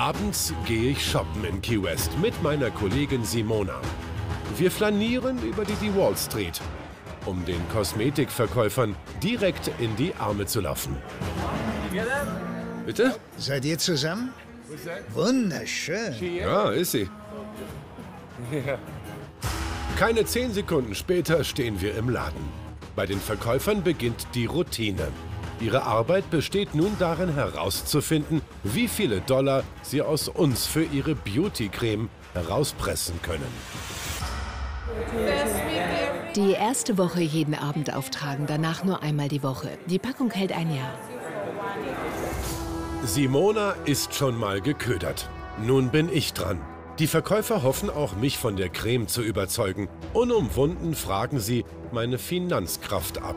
Abends gehe ich shoppen in Key West mit meiner Kollegin Simona. Wir flanieren über die, die Wall Street, um den Kosmetikverkäufern direkt in die Arme zu laufen. Bitte? Seid ihr zusammen? Wunderschön. Ja, ist sie. Keine zehn Sekunden später stehen wir im Laden. Bei den Verkäufern beginnt die Routine. Ihre Arbeit besteht nun darin herauszufinden, wie viele Dollar sie aus uns für ihre Beauty-Creme herauspressen können. Die erste Woche jeden Abend auftragen, danach nur einmal die Woche. Die Packung hält ein Jahr. Simona ist schon mal geködert. Nun bin ich dran. Die Verkäufer hoffen auch, mich von der Creme zu überzeugen. Unumwunden fragen sie meine Finanzkraft ab.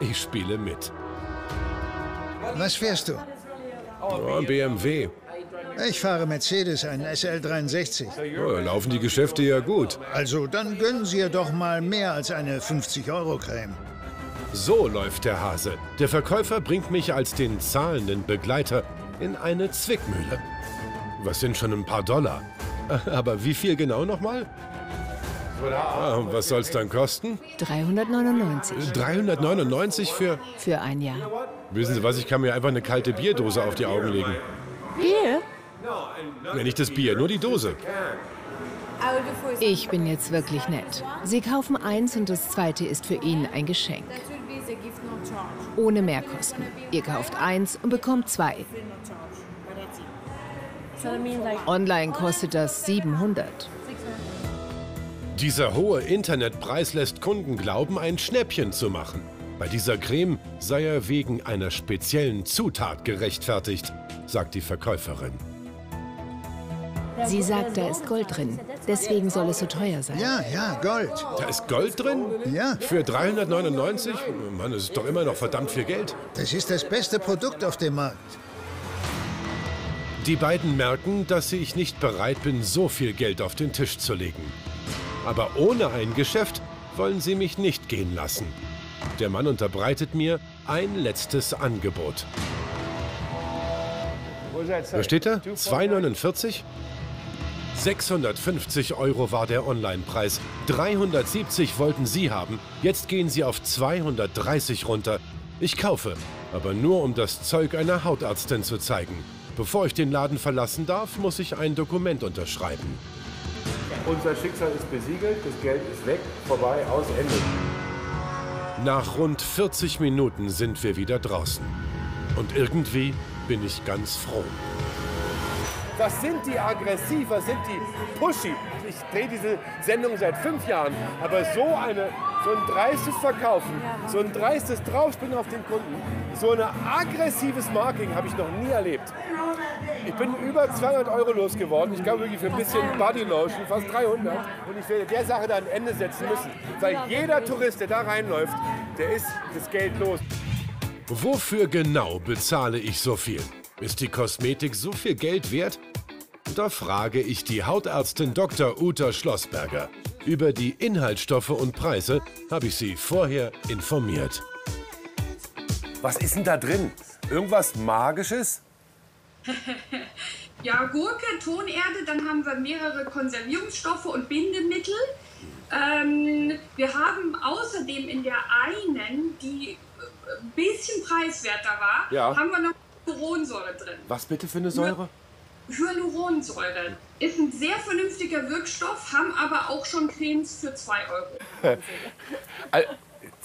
Ich spiele mit. Was fährst du? Oh, BMW. Ich fahre Mercedes, einen SL63. Oh, da laufen die Geschäfte ja gut. Also dann gönnen Sie ihr doch mal mehr als eine 50-Euro-Creme. So läuft der Hase. Der Verkäufer bringt mich als den zahlenden Begleiter in eine Zwickmühle. Was sind schon ein paar Dollar? Aber wie viel genau nochmal? Ah, und was soll's dann kosten? 399 399 für... für ein Jahr. Wissen Sie was, ich kann mir einfach eine kalte Bierdose auf die Augen legen. Bier? Ja, nicht das Bier, nur die Dose. Ich bin jetzt wirklich nett. Sie kaufen eins und das zweite ist für ihn ein Geschenk. Ohne Mehrkosten. Ihr kauft eins und bekommt zwei. Online kostet das 700. Dieser hohe Internetpreis lässt Kunden glauben, ein Schnäppchen zu machen. Bei dieser Creme sei er wegen einer speziellen Zutat gerechtfertigt, sagt die Verkäuferin. Sie sagt, da ist Gold drin. Deswegen soll es so teuer sein. Ja, ja, Gold. Da ist Gold drin? Ja, Für 399? Mann, das ist doch immer noch verdammt viel Geld. das ist das beste Produkt auf dem Markt. Die beiden merken, dass ich nicht bereit bin, so viel Geld auf den Tisch zu legen. Aber ohne ein Geschäft wollen sie mich nicht gehen lassen. Der Mann unterbreitet mir ein letztes Angebot. Was steht da? 2,49? 650 Euro war der Onlinepreis. 370 wollten Sie haben. Jetzt gehen Sie auf 230 runter. Ich kaufe, aber nur um das Zeug einer Hautärztin zu zeigen. Bevor ich den Laden verlassen darf, muss ich ein Dokument unterschreiben. Unser Schicksal ist besiegelt, das Geld ist weg, vorbei, aus, Ende. Nach rund 40 Minuten sind wir wieder draußen. Und irgendwie bin ich ganz froh. Was sind die aggressiv, was sind die pushy? Ich drehe diese Sendung seit fünf Jahren, aber so, eine, so ein dreistes Verkaufen, so ein dreistes Draufspringen auf den Kunden, so ein aggressives Marketing habe ich noch nie erlebt. Ich bin über 200 Euro losgeworden. Ich glaube wirklich für ein bisschen Bodylotion, fast 300. Und ich werde der Sache da ein Ende setzen müssen. Weil jeder Tourist, der da reinläuft, der ist das Geld los. Wofür genau bezahle ich so viel? Ist die Kosmetik so viel Geld wert? Da frage ich die Hautärztin Dr. Uta Schlossberger. Über die Inhaltsstoffe und Preise habe ich sie vorher informiert. Was ist denn da drin? Irgendwas Magisches? Ja, Gurke, Tonerde, dann haben wir mehrere Konservierungsstoffe und Bindemittel. Ähm, wir haben außerdem in der einen, die äh, ein bisschen preiswerter war, Ja. haben wir noch Hyaluronsäure drin. Was bitte für eine Säure? Hyaluronsäure ist ein sehr vernünftiger Wirkstoff, haben aber auch schon Cremes für 2 Euro.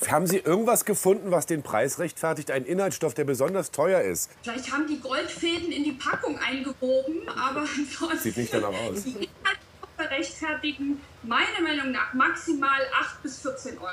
Haben Sie irgendwas gefunden, was den Preis rechtfertigt? Ein Inhaltsstoff, der besonders teuer ist? Vielleicht haben die Goldfäden in die Packung eingewoben, aber Sieht nicht danach aus. Rechtfertigen meiner Meinung nach maximal 8 bis 14 Euro.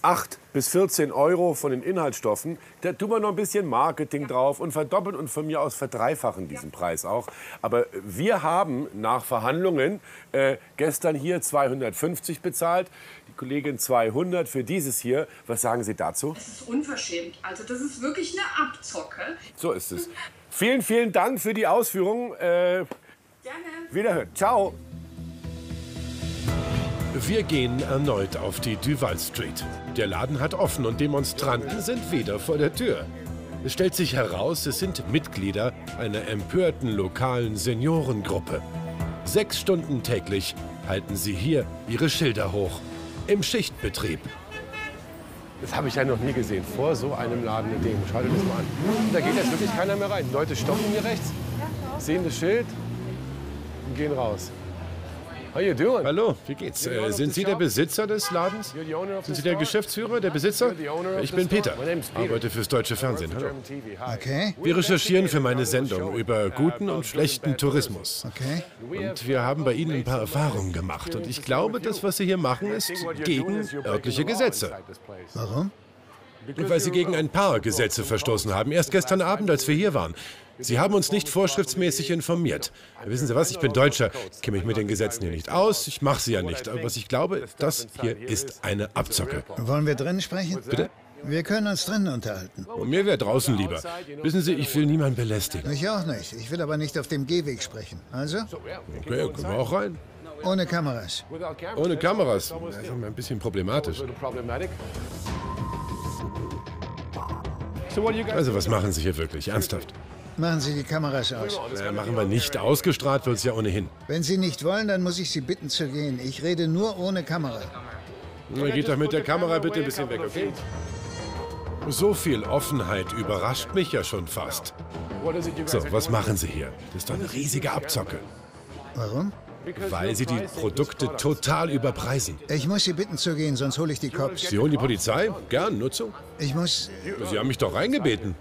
8 bis 14 Euro von den Inhaltsstoffen. Da tun wir noch ein bisschen Marketing drauf und verdoppeln und von mir aus verdreifachen diesen Preis auch. Aber wir haben nach Verhandlungen äh, gestern hier 250 bezahlt, die Kollegin 200 für dieses hier. Was sagen Sie dazu? Das ist unverschämt. Also das ist wirklich eine Abzocke. So ist es. Vielen, vielen Dank für die Ausführungen. Äh, Gerne. wiederhören. Ciao. Wir gehen erneut auf die Duval Street. Der Laden hat offen und Demonstranten sind wieder vor der Tür. Es stellt sich heraus, es sind Mitglieder einer empörten lokalen Seniorengruppe. Sechs Stunden täglich halten sie hier ihre Schilder hoch. Im Schichtbetrieb. Das habe ich ja noch nie gesehen. Vor so einem Laden eine Demo. Schau dir das mal an. Da geht jetzt wirklich keiner mehr rein. Die Leute stoppen hier rechts, sehen das Schild und gehen raus. How you doing? Hallo, wie geht's? Äh, sind Sie der Besitzer des Ladens? You're the owner of Sind the Sie der store? Geschäftsführer, der Besitzer? Ich bin? Peter, My name's Peter. arbeite fürs deutsche Fernsehen. Hallo. German TV. Hi. Okay, Wir recherchieren für meine Sendung über guten und schlechten Tourismus. okay. Und wir haben bei Ihnen ein paar Erfahrungen gemacht. Und ich glaube, das, was Sie hier machen, ist gegen örtliche Gesetze. Warum? Weil Sie gegen ein paar Gesetze verstoßen haben. Erst gestern Abend, als wir hier waren. Sie haben uns nicht vorschriftsmäßig informiert. Wissen Sie was, ich bin Deutscher, kenne mich mit den Gesetzen hier nicht aus, ich mache sie ja nicht. Aber was ich glaube, das hier ist eine Abzocke. Wollen wir drinnen sprechen? Bitte? Wir können uns drinnen unterhalten. Und mir wäre draußen lieber. Wissen Sie, ich will niemanden belästigen. Ich auch nicht. Ich will aber nicht auf dem Gehweg sprechen. Also, Okay, können wir auch rein? ohne Kameras. Ohne Kameras. Das ist ein bisschen problematisch. Also was machen Sie hier wirklich? Ernsthaft? Machen Sie die Kameras aus. Äh, machen wir nicht. Ausgestrahlt wird es ja ohnehin. Wenn Sie nicht wollen, dann muss ich Sie bitten zu gehen. Ich rede nur ohne Kamera. Na, geht doch mit der Kamera bitte ein bisschen weg, okay? So viel Offenheit überrascht mich ja schon fast. So, was machen Sie hier? Das ist doch eine riesige Abzocke. Warum? Weil Sie die Produkte total überpreisen. Ich muss Sie bitten zu gehen, sonst hole ich die Cops. Sie holen die Polizei? Gern, nur zu. Ich muss... Sie haben mich doch reingebeten.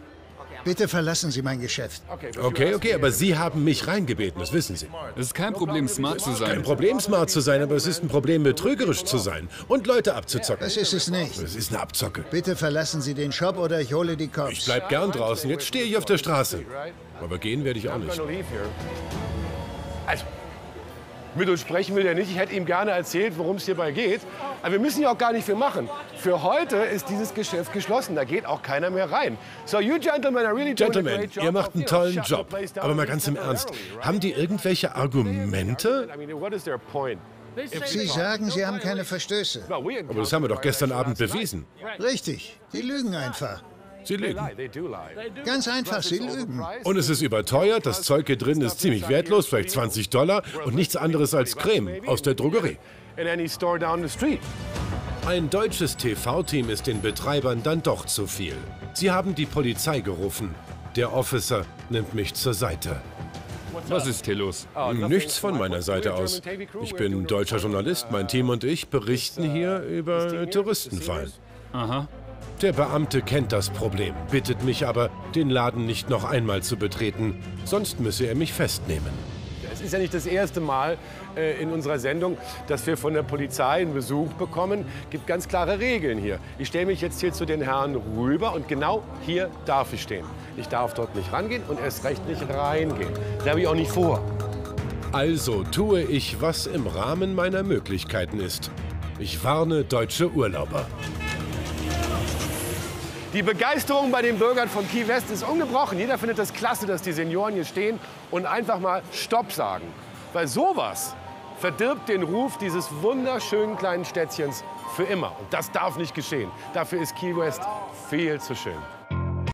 Bitte verlassen Sie mein Geschäft. Okay, okay, aber Sie haben mich reingebeten, das wissen Sie. Es ist kein Problem, smart zu Kein sein. Problem, smart zu sein, aber es ist ein Problem, betrügerisch zu sein und Leute abzuzocken. Das ist es nicht. Es ist eine Abzocke. Bitte verlassen Sie den Shop oder ich hole die Cops. Ich bleib gern draußen. Jetzt stehe ich auf der Straße. Aber gehen werde ich auch nicht. Also, mit uns sprechen will er nicht. Ich hätte ihm gerne erzählt, worum es hierbei geht. Aber wir müssen ja auch gar nicht viel machen. Für heute ist dieses Geschäft geschlossen. Da geht auch keiner mehr rein. So you gentlemen are really doing a Gentlemen, great job ihr macht einen tollen Job. Aber mal ganz im Ernst, haben die irgendwelche Argumente? Sie sagen, Sie haben keine Verstöße. Aber das haben wir doch gestern Abend bewiesen. Richtig. Die lügen einfach. Sie lügen. Ganz einfach, Sie lügen. Und es ist überteuert, das Zeug hier drin ist ziemlich wertlos, vielleicht 20 Dollar und nichts anderes als Creme aus der Drogerie. Ein deutsches TV-Team ist den Betreibern dann doch zu viel. Sie haben die Polizei gerufen. Der Officer nimmt mich zur Seite. Was ist hier los? Nichts von meiner Seite aus. Ich bin deutscher Journalist. Mein Team und ich berichten hier über Touristenfallen. Aha. Der Beamte kennt das Problem, bittet mich aber, den Laden nicht noch einmal zu betreten, sonst müsse er mich festnehmen. Es ist ja nicht das erste Mal äh, in unserer Sendung, dass wir von der Polizei einen Besuch bekommen. Es gibt ganz klare Regeln hier. Ich stelle mich jetzt hier zu den Herren rüber und genau hier darf ich stehen. Ich darf dort nicht rangehen und erst recht nicht reingehen. Das habe ich auch nicht vor. Also tue ich, was im Rahmen meiner Möglichkeiten ist. Ich warne deutsche Urlauber. Die Begeisterung bei den Bürgern von Key West ist ungebrochen. Jeder findet es klasse, dass die Senioren hier stehen und einfach mal Stopp sagen. Weil sowas verdirbt den Ruf dieses wunderschönen kleinen Städtchens für immer. Und das darf nicht geschehen. Dafür ist Key West viel zu schön.